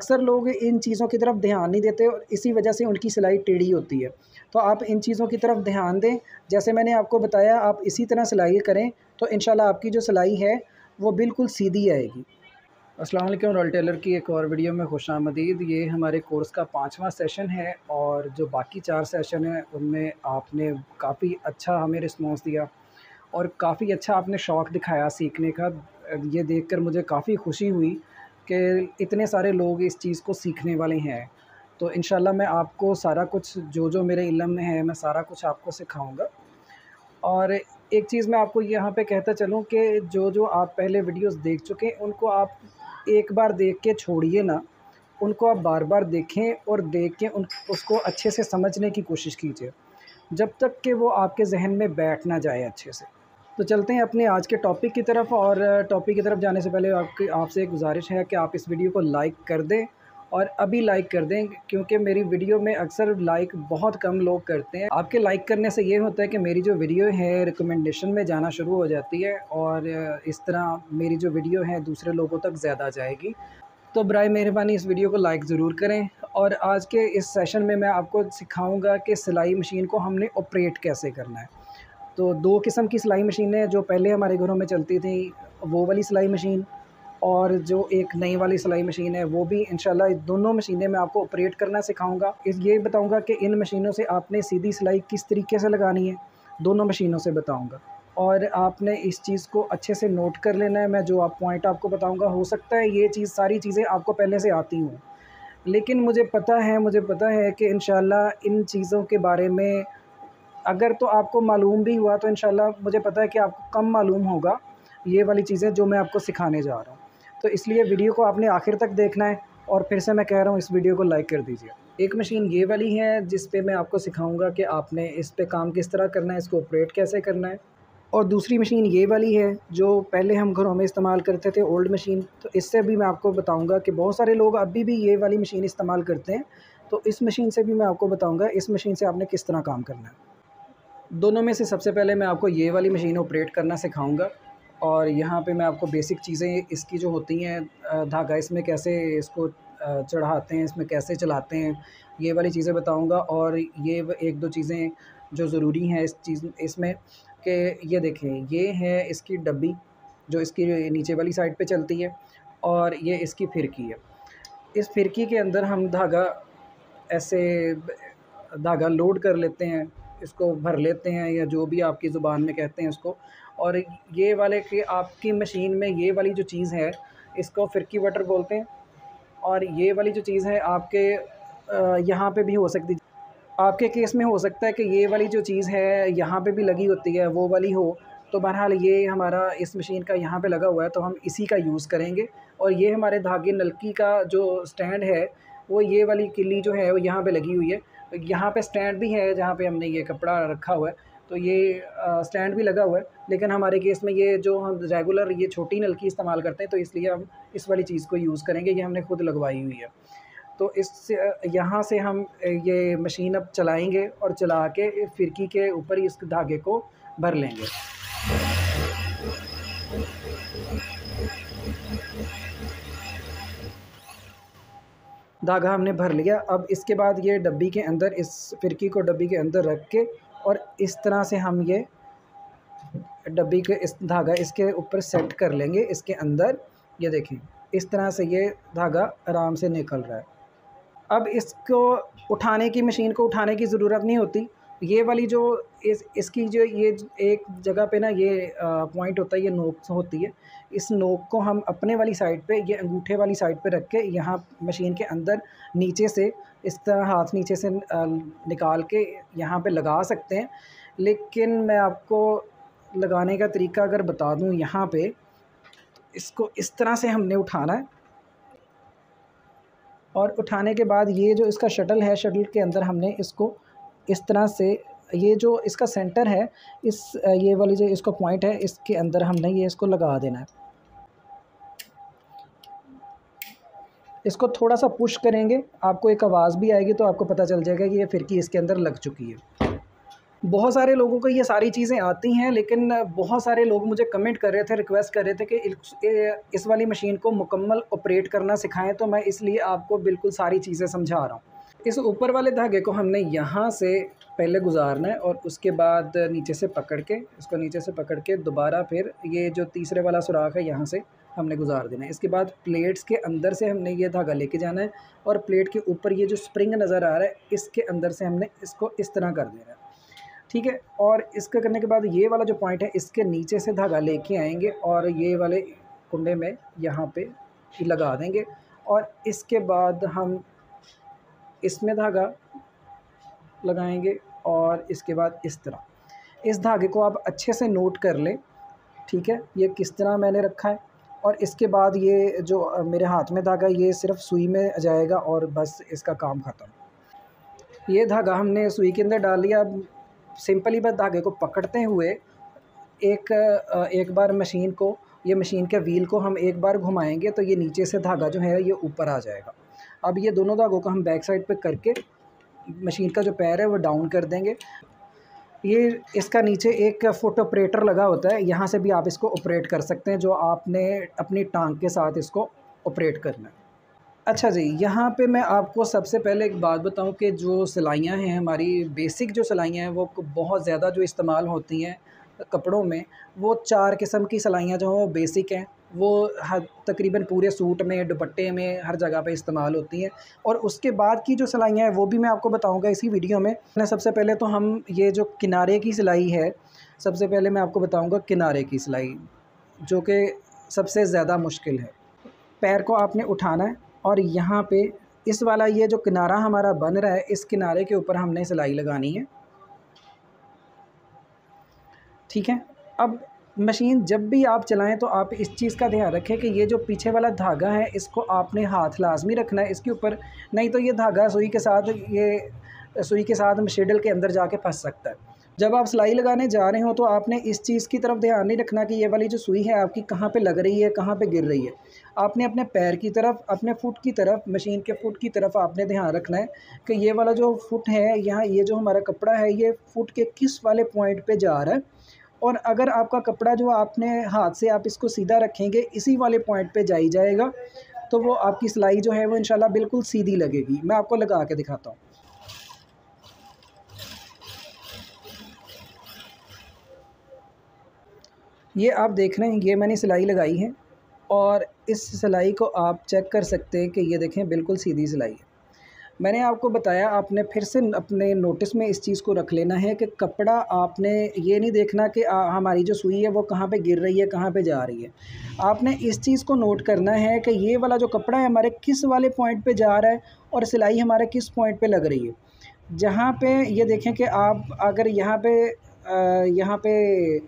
अक्सर लोग इन चीज़ों की तरफ़ ध्यान नहीं देते और इसी वजह से उनकी सिलाई टेढ़ी होती है। तो आप इन चीज़ों की तरफ़ ध्यान दें। जैसे मैंने आपको बताया, आप इसी तरह सिलाई करें तो इन आपकी जो सिलाई है, वो बिल्कुल सीधी आएगी। अस्सलाम वालेकुम, रॉयल टेलर की एक और वीडियो में खुश आमदीद। ये हमारे कोर्स का पाँचवा सेशन है और जो बाकी चार सेशन हैं, उनमें आपने काफ़ी अच्छा हमें रिस्पॉन्स दिया और काफ़ी अच्छा आपने शौक़ दिखाया सीखने का। ये देखकर मुझे काफ़ी खुशी हुई कि इतने सारे लोग इस चीज़ को सीखने वाले हैं। तो इन मैं आपको सारा कुछ, जो जो मेरे इलम में है, मैं सारा कुछ आपको सिखाऊँगा। और एक चीज़ मैं आपको यहाँ पे कहता चलूँ कि जो जो आप पहले वीडियोस देख चुके हैं, उनको आप एक बार देख के छोड़िए ना। उनको आप बार बार देखें और देख के उन, उसको अच्छे से समझने की कोशिश कीजिए, जब तक कि वो आपके जहन में बैठ ना जाए अच्छे से। तो चलते हैं अपने आज के टॉपिक की तरफ़ और टॉपिक की तरफ़ जाने से पहले आपकी, आपसे एक गुजारिश है कि आप इस वीडियो को लाइक कर दें और अभी लाइक कर दें, क्योंकि मेरी वीडियो में अक्सर लाइक बहुत कम लोग करते हैं। आपके लाइक करने से ये होता है कि मेरी जो वीडियो है रिकमेंडेशन में जाना शुरू हो जाती है और इस तरह मेरी जो वीडियो है, दूसरे लोगों तक ज़्यादा जाएगी। तो बर मेहरबानी इस वीडियो को लाइक ज़रूर करें और आज के इस सेशन में मैं आपको सिखाऊँगा कि सिलाई मशीन को हमने ऑपरेट कैसे करना है। तो दो किस्म की सिलाई मशीनें जो पहले हमारे घरों में चलती थी, वो वाली सिलाई मशीन और जो एक नई वाली सिलाई मशीन है, वो भी इंशाल्लाह दोनों मशीनें मैं आपको ऑपरेट करना सिखाऊँगा। इस, ये बताऊँगा कि इन मशीनों से आपने सीधी सिलाई किस तरीके से लगानी है, दोनों मशीनों से बताऊँगा। और आपने इस चीज़ को अच्छे से नोट कर लेना है, मैं जो आप पॉइंट आपको बताऊँगा, हो सकता है ये चीज़, सारी चीज़ें आपको पहले से आती हूँ। लेकिन मुझे पता है, मुझे पता है कि इन इन चीज़ों के बारे में अगर तो आपको मालूम भी हुआ तो इन मुझे पता है कि आपको कम मालूम होगा ये वाली चीज़ें जो मैं आपको सिखाने जा रहा हूँ। तो इसलिए वीडियो को आपने आखिर तक देखना है और फिर से मैं कह रहा हूँ, इस वीडियो को लाइक कर दीजिए। एक मशीन ये वाली है जिस पे मैं आपको सिखाऊँगा कि आपने इस पे काम किस तरह करना है, इसको ऑपरेट कैसे करना है। और दूसरी मशीन ये वाली है जो पहले हम घरों में इस्तेमाल करते थे ओल्ड मशीन तो इससे भी मैं आपको बताऊँगा कि बहुत सारे लोग अभी भी ये वाली मशीन इस्तेमाल करते हैं। तो इस मशीन से भी मैं आपको बताऊँगा, इस मशीन से आपने किस तरह काम करना है। दोनों में से सबसे पहले मैं आपको ये वाली मशीन ऑपरेट करना सिखाऊँगा। और यहाँ पे मैं आपको बेसिक चीज़ें इसकी जो होती हैं धागा, इसमें कैसे इसको चढ़ाते हैं, इसमें कैसे चलाते हैं, ये वाली चीज़ें बताऊँगा। और ये एक दो चीज़ें जो ज़रूरी हैं इस चीज़, इसमें कि ये देखें, ये है इसकी डब्बी, जो इसकी नीचे वाली साइड पे चलती है, और ये इसकी फिरकी है। इस फिरकी के अंदर हम धागा ऐसे, धागा लोड कर लेते हैं इसको भर लेते हैं या जो भी आपकी ज़ुबान में कहते हैं उसको और ये वाले कि आपकी मशीन में ये वाली जो चीज़ है, इसको फ़िरकी बटर बोलते हैं। और ये वाली जो चीज़ है आपके यहाँ पे भी हो सकती आपके केस में हो सकता है कि ये वाली जो चीज़ है यहाँ पे भी लगी होती है, वो वाली हो। तो बहरहाल ये हमारा इस मशीन का यहाँ पे लगा हुआ है तो हम इसी का यूज़ करेंगे। और ये हमारे धागे नलकी का जो स्टैंड है, वो ये वाली किली जो है, वो यहाँ पे लगी हुई है। यहाँ पे स्टैंड भी है जहाँ पे हमने ये कपड़ा रखा हुआ है। तो ये स्टैंड भी लगा हुआ है। लेकिन हमारे केस में ये जो हम रेगुलर ये छोटी नलकी इस्तेमाल करते हैं तो इसलिए हम इस वाली चीज़ को यूज़ करेंगे। ये हमने खुद लगवाई हुई है। तो इस यहाँ से हम ये मशीन अब चलाएँगे और चला के फिरकी के ऊपर इस धागे को भर लेंगे। धागा हमने भर लिया। अब इसके बाद ये डब्बी के अंदर, इस फिरकी को डब्बी के अंदर रख के और इस तरह से हम ये डब्बी के इस धागा इसके ऊपर सेट कर लेंगे। इसके अंदर, ये देखें, इस तरह से ये धागा आराम से निकल रहा है। अब इसको उठाने की, मशीन को उठाने की ज़रूरत नहीं होती। ये वाली जो इस, इसकी जो ये एक जगह पे ना ये पॉइंट होता है, ये नोक होती है। इस नोक को हम अपने वाली साइड पे, ये अंगूठे वाली साइड पे रख के यहाँ मशीन के अंदर नीचे से, इस तरह हाथ नीचे से निकाल के यहाँ पे लगा सकते हैं। लेकिन मैं आपको लगाने का तरीका अगर बता दूँ यहाँ पे तो इसको इस तरह से हमने उठाना है। और उठाने के बाद ये जो इसका शटल है शटल के अंदर हमने इसको इस तरह से ये जो इसका सेंटर है, इस ये वाली जो इसका पॉइंट है, इसके अंदर हमने ये इसको लगा देना है। इसको थोड़ा सा पुश करेंगे, आपको एक आवाज़ भी आएगी तो आपको पता चल जाएगा कि ये फ़िरकी इसके अंदर लग चुकी है। बहुत सारे लोगों को ये सारी चीज़ें आती हैं, लेकिन बहुत सारे लोग मुझे कमेंट कर रहे थे रिक्वेस्ट कर रहे थे कि इस वाली मशीन को मुकम्मल ऑपरेट करना सिखाएँ तो मैं इसलिए आपको बिल्कुल सारी चीज़ें समझा रहा हूँ। इस ऊपर वाले धागे को हमने यहाँ से पहले गुजारना है और उसके बाद नीचे से पकड़ के इसको नीचे से पकड़ के दोबारा फिर ये जो तीसरे वाला सुराख है यहाँ से हमने गुजार देना है। इसके बाद प्लेट्स के अंदर से हमने ये धागा लेके जाना है और प्लेट के ऊपर ये जो स्प्रिंग नज़र आ रहा है, इसके अंदर से हमने इसको इस तरह कर देना है। ठीक है? और इसका करने के बाद ये वाला जो पॉइंट है, इसके नीचे से धागा लेके आएँगे और ये वाले कुंडे में यहाँ पे लगा देंगे और इसके बाद हम इसमें धागा लगाएँगे और इसके बाद इस तरह। इस धागे को आप अच्छे से नोट कर लें, ठीक है? ये किस तरह मैंने रखा है? और इसके बाद ये जो मेरे हाथ में धागा, ये सिर्फ़ सुई में जाएगा और बस इसका काम ख़त्म। ये धागा हमने सुई के अंदर डाल लिया। अब सिंपली बस धागे को पकड़ते हुए एक एक बार मशीन को, ये मशीन के व्हील को हम एक बार घुमाएँगे तो ये नीचे से धागा जो है, ये ऊपर आ जाएगा। अब ये दोनों धागों को हम बैक साइड पे करके मशीन का जो पैर है वो डाउन कर देंगे। ये इसका नीचे एक फुट ऑपरेटर लगा होता है। यहाँ से भी आप इसको ऑपरेट कर सकते हैं, जो आपने अपनी टांग के साथ इसको ऑपरेट करना है। अच्छा जी, यहाँ पे मैं आपको सबसे पहले एक बात बताऊँ कि जो सिलाइयाँ हैं, हमारी बेसिक जो सिलाइयाँ हैं, वो बहुत ज़्यादा जो इस्तेमाल होती हैं कपड़ों में, वो चार किस्म की सिलाइयाँ जो हैं, वो बेसिक हैं। वो हर तकरीबन पूरे सूट में, दुपट्टे में, हर जगह पे इस्तेमाल होती हैं। और उसके बाद की जो सिलाइयाँ हैं, वो भी मैं आपको बताऊँगा इसी वीडियो में सबसे पहले तो हम ये जो किनारे की सिलाई है, सबसे पहले मैं आपको बताऊँगा किनारे की सिलाई, जो कि सबसे ज़्यादा मुश्किल है। पैर को आपने उठाना है और यहाँ पे इस वाला ये जो किनारा हमारा बन रहा है, इस किनारे के ऊपर हमने सिलाई लगानी है। ठीक है? अब मशीन जब भी आप चलाएँ तो आप इस चीज़ का ध्यान रखें कि ये जो पीछे वाला धागा है, इसको आपने हाथ लाजमी रखना है, इसके ऊपर नहीं तो ये धागा सुई के साथ, ये सुई के साथ शेडल के अंदर जाके फंस सकता है। जब आप सिलाई लगाने जा रहे हो तो आपने इस चीज़ की तरफ़ ध्यान नहीं रखना कि ये वाली जो सुई है आपकी कहाँ पे लग रही है, कहाँ पे गिर रही है। आपने अपने पैर की तरफ़, अपने फुट की तरफ़, मशीन के फुट की तरफ़ आपने ध्यान रखना है कि ये वाला जो फुट है, यहाँ ये जो हमारा कपड़ा है, ये फुट के किस वाले पॉइंट पे जा रहा है। और अगर आपका कपड़ा जो आपने हाथ से आप इसको सीधा रखेंगे, इसी वाले पॉइंट पे जाई जाएगा तो वो आपकी सिलाई जो है वो इंशाल्लाह बिल्कुल सीधी लगेगी। मैं आपको लगा के दिखाता हूँ। ये आप देख रहे हैं, ये मैंने सिलाई लगाई है और इस सिलाई को आप चेक कर सकते हैं कि ये देखें, बिल्कुल सीधी सिलाई है। मैंने आपको बताया, आपने फिर से अपने नोटिस में इस चीज़ को रख लेना है कि कपड़ा आपने ये नहीं देखना कि हमारी जो सुई है वो कहाँ पे गिर रही है, कहाँ पे जा रही है? आपने इस चीज़ को नोट करना है कि ये वाला जो कपड़ा है हमारे किस वाले पॉइंट पे जा रहा है और सिलाई हमारे किस पॉइंट पे लग रही है। जहाँ पे ये देखें कि आप अगर यहाँ पे यहाँ पे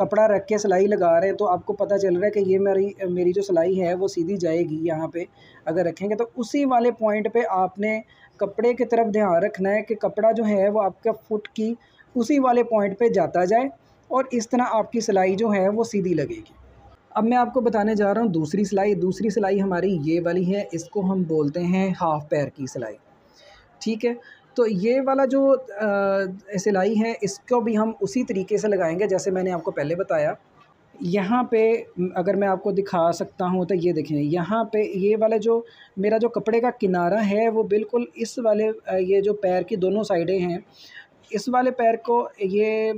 कपड़ा रख के सिलाई लगा रहे हैं तो आपको पता चल रहा है कि ये मेरी मेरी जो सिलाई है वो सीधी जाएगी यहाँ पे, अगर रखेंगे। तो उसी वाले पॉइंट पे आपने कपड़े की तरफ़ ध्यान रखना है कि कपड़ा जो है वो आपका फुट की उसी वाले पॉइंट पे जाता जाए और इस तरह आपकी सिलाई जो है वो सीधी लगेगी। अब मैं आपको बताने जा रहा हूँ दूसरी सिलाई दूसरी सिलाई हमारी ये वाली है, इसको हम बोलते हैं हाफ़ पैर की सिलाई। ठीक है? तो ये वाला जो सिलाई है, इसको भी हम उसी तरीके से लगाएँगे जैसे मैंने आपको पहले बताया। यहाँ पे, अगर मैं आपको दिखा सकता हूँ तो ये देखें, यहाँ पे ये वाला जो, मेरा जो कपड़े का किनारा है, वो बिल्कुल इस वाले ये जो पैर की दोनों साइडें हैं, इस वाले पैर को ये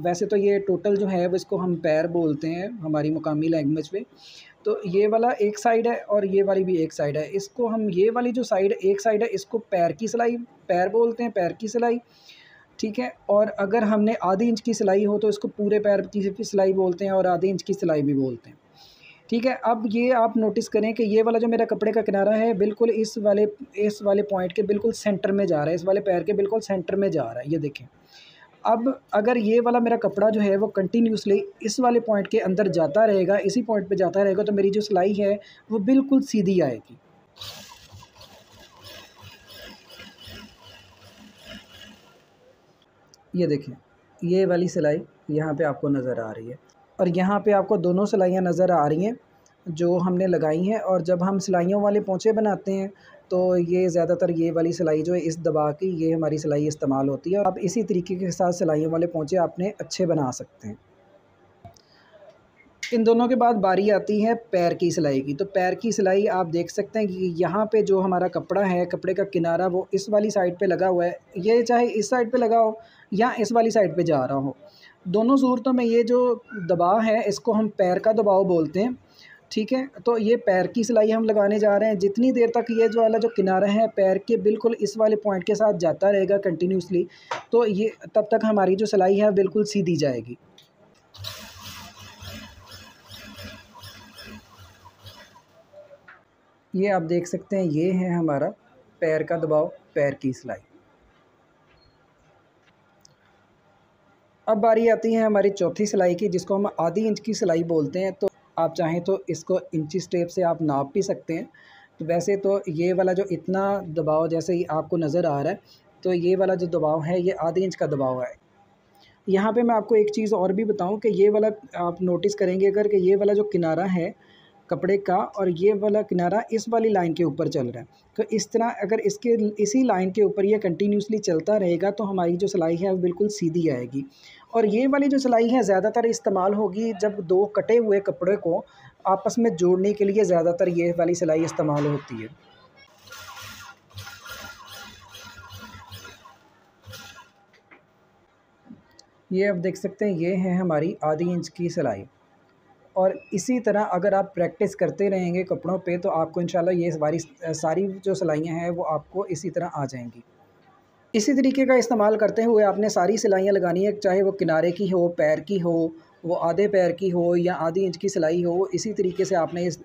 वैसे तो ये टोटल जो है, इसको हम पैर बोलते हैं हमारी मुकामी लैंग्वेज में तो ये वाला एक साइड है और ये वाली भी एक साइड है। इसको हम, ये वाली जो साइड एक साइड है, इसको पैर की सिलाई, पैर बोलते हैं, पैर की सिलाई, ठीक है? और अगर हमने आधी इंच की सिलाई हो तो इसको पूरे पैर की सिलाई बोलते हैं और आधी इंच की सिलाई भी बोलते हैं। ठीक है? अब ये आप नोटिस करें कि ये वाला जो मेरा कपड़े का किनारा है, बिल्कुल इस वाले इस वाले पॉइंट के बिल्कुल सेंटर में जा रहा है, इस वाले पैर के बिल्कुल सेंटर में जा रहा है। ये देखें। अब अगर ये वाला मेरा कपड़ा जो है वो कंटिन्यूसली इस वाले पॉइंट के अंदर जाता रहेगा, इसी पॉइंट पे जाता रहेगा तो मेरी जो सिलाई है वो बिल्कुल सीधी आएगी। ये देखें ये वाली सिलाई यहाँ पे आपको नज़र आ रही है और यहाँ पे आपको दोनों सिलाइयाँ नज़र आ रही हैं जो हमने लगाई हैं और जब हम सिलाइयों वाले पोंचे बनाते हैं तो ये ज़्यादातर ये वाली सिलाई जो है, इस दबा की ये हमारी सिलाई इस्तेमाल होती है। और आप इसी तरीके के साथ सिलाइयों वाले पोंचे आपने अच्छे बना सकते हैं। इन दोनों के बाद बारी आती है पैर की सिलाई की। तो पैर की सिलाई आप देख सकते हैं कि यहाँ पे जो हमारा कपड़ा है, कपड़े का किनारा, वो इस वाली साइड पे लगा हुआ है। ये चाहे इस साइड पे लगा हो या इस वाली साइड पे जा रहा हो। दोनों सूरतों में ये जो दबाव है, इसको हम पैर का दबाव बोलते हैं। ठीक है? तो ये पैर की सिलाई हम लगाने जा रहे हैं। जितनी देर तक ये जो वाला जो किनारा है, पैर के बिल्कुल इस वाले पॉइंट के साथ जाता रहेगा कंटिन्यूसली तो ये तब तक हमारी जो सिलाई है, बिल्कुल सीधी जाएगी। ये आप देख सकते हैं, ये है हमारा पैर का दबाव, पैर की सिलाई। अब बारी आती है हमारी चौथी सिलाई की, जिसको हम आधी इंच की सिलाई बोलते हैं तो आप चाहें तो इसको इंची स्टेप से आप नाप भी सकते हैं। तो वैसे तो ये वाला जो इतना दबाव, जैसे ही आपको नज़र आ रहा है तो ये वाला जो दबाव है, ये आधे इंच का दबाव है। यहाँ पे मैं आपको एक चीज़ और भी बताऊँ कि ये वाला आप नोटिस करेंगे अगर कि ये वाला जो किनारा है कपड़े का और ये वाला किनारा इस वाली लाइन के ऊपर चल रहा है। तो इस तरह अगर इसके, इसी लाइन के ऊपर ये कंटिन्यूसली चलता रहेगा तो हमारी जो सिलाई है वो बिल्कुल सीधी आएगी। और ये वाली जो सिलाई है, ज़्यादातर इस्तेमाल होगी जब दो कटे हुए कपड़े को आपस में जोड़ने के लिए ज़्यादातर ये वाली सिलाई इस्तेमाल होती है। ये आप देख सकते हैं, ये है हमारी आधी इंच की सिलाई। और इसी तरह अगर आप प्रैक्टिस करते रहेंगे कपड़ों पे तो आपको इंशाल्लाह ये सारी सारी जो सिलाइयाँ हैं, वो आपको इसी तरह आ जाएँगी। इसी तरीके का इस्तेमाल करते हुए आपने सारी सिलाइयाँ लगानी है, चाहे वो किनारे की हो, पैर की हो, वो आधे पैर की हो या आधी इंच की सिलाई हो, इसी तरीके से आपने इस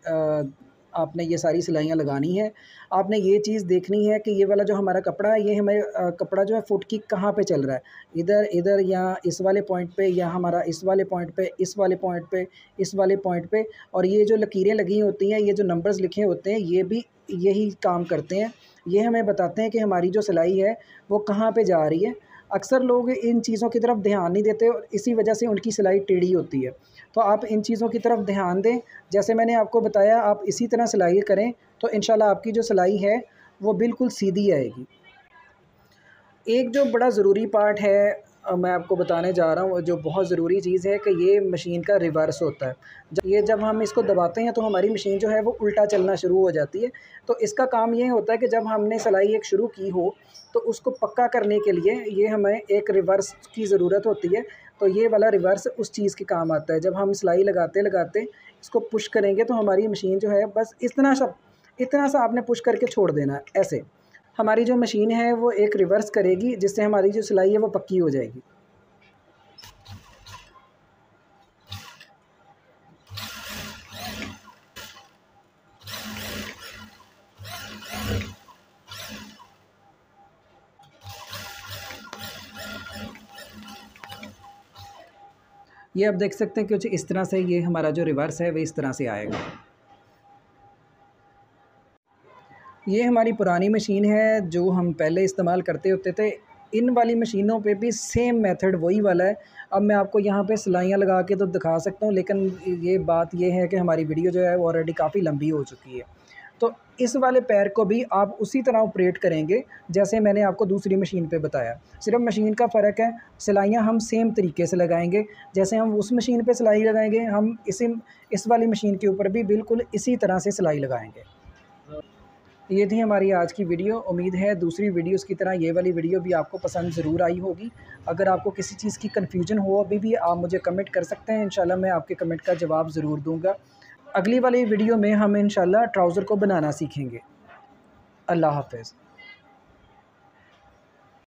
आपने ये सारी सिलाइयाँ लगानी है। आपने ये चीज़ देखनी है कि ये वाला जो हमारा कपड़ा है, ये हमें कपड़ा जो है फुट की कहाँ पे चल रहा है? इधर इधर या इस वाले पॉइंट पे या हमारा इस वाले पॉइंट पे, इस वाले पॉइंट पे, इस वाले पॉइंट पे। और ये जो लकीरें लगी होती हैं, ये जो नंबर्स लिखे होते हैं, ये भी यही काम करते हैं। ये हमें बताते हैं कि हमारी जो सिलाई है, वो कहाँ पर जा रही है। अक्सर लोग इन चीज़ों की तरफ़ ध्यान नहीं देते और इसी वजह से उनकी सिलाई टेढ़ी होती है। तो आप इन चीज़ों की तरफ़ ध्यान दें। जैसे मैंने आपको बताया, आप इसी तरह सिलाई करें तो इन आपकी जो सिलाई है, वो बिल्कुल सीधी आएगी। एक जो बड़ा ज़रूरी पार्ट है मैं आपको बताने जा रहा हूँ, जो बहुत ज़रूरी चीज़ है कि ये मशीन का रिवर्स होता है। ये जब हम इसको दबाते हैं तो हमारी मशीन जो है, वो उल्टा चलना शुरू हो जाती है। तो इसका काम ये होता है कि जब हमने सिलाई एक शुरू की हो तो उसको पक्का करने के लिए ये हमें एक रिवर्स की ज़रूरत होती है। तो ये वाला रिवर्स उस चीज़ के काम आता है। जब हम सिलाई लगाते लगाते इसको पुश करेंगे तो हमारी मशीन जो है, बस इतना सा इतना सा आपने पुश करके छोड़ देना, ऐसे। हमारी जो मशीन है वो एक रिवर्स करेगी, जिससे हमारी जो सिलाई है वो पक्की हो जाएगी। ये आप देख सकते हैं कि कुछ इस तरह से ये हमारा जो रिवर्स है, वो इस तरह से आएगा। ये हमारी पुरानी मशीन है जो हम पहले इस्तेमाल करते होते थे। इन वाली मशीनों पे भी सेम मेथड वही वाला है। अब मैं आपको यहाँ पे सिलाइयाँ लगा के तो दिखा सकता हूँ, लेकिन ये बात ये है कि हमारी वीडियो जो है वो ऑलरेडी काफ़ी लंबी हो चुकी है। तो इस वाले पैर को भी आप उसी तरह ऑपरेट करेंगे, जैसे मैंने आपको दूसरी मशीन पे बताया। सिर्फ़ मशीन का फ़र्क है, सिलाइयाँ हम सेम तरीके से लगाएँगे। जैसे हम उस मशीन पे सिलाई लगाएँगे, हम इसी, इस वाली मशीन के ऊपर भी बिल्कुल इसी तरह से सिलाई लगाएँगे। ये थी हमारी आज की वीडियो। उम्मीद है दूसरी वीडियोस की तरह ये वाली वीडियो भी आपको पसंद ज़रूर आई होगी। अगर आपको किसी चीज़ की कन्फ्यूज़न हो अभी भी, आप मुझे कमेंट कर सकते हैं। इंशाल्लाह मैं आपके कमेंट का जवाब ज़रूर दूँगा। अगली वाली वीडियो में हम इंशाल्लाह ट्राउज़र को बनाना सीखेंगे। अल्लाह हाफ़